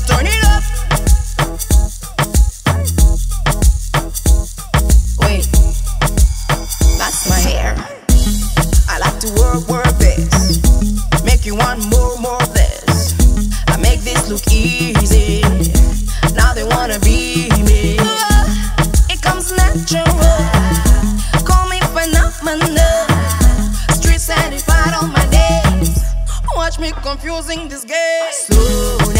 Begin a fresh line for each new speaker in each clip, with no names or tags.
turn it up. Wait, that's my hair. I like to work, work this. Make you want more, more this. I make this look easy. Now they wanna be me. It comes natural. Call me phenomenal. Watch me confusing this game. Slow.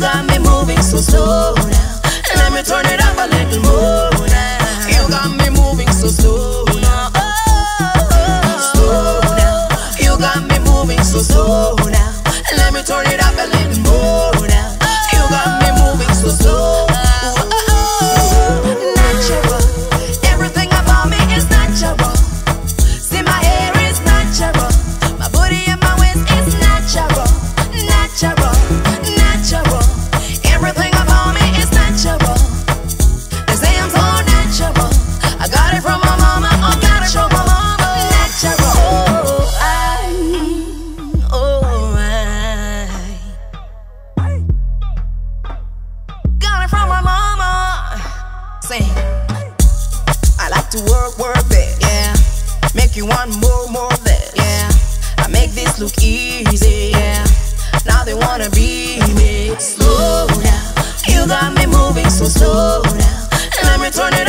got me moving so slow. have to work, work that. Yeah. Make you want more, more that. Yeah. I make this look easy. Yeah. Now they wanna be me. Slow down. You got me moving so slow down, And let me turn it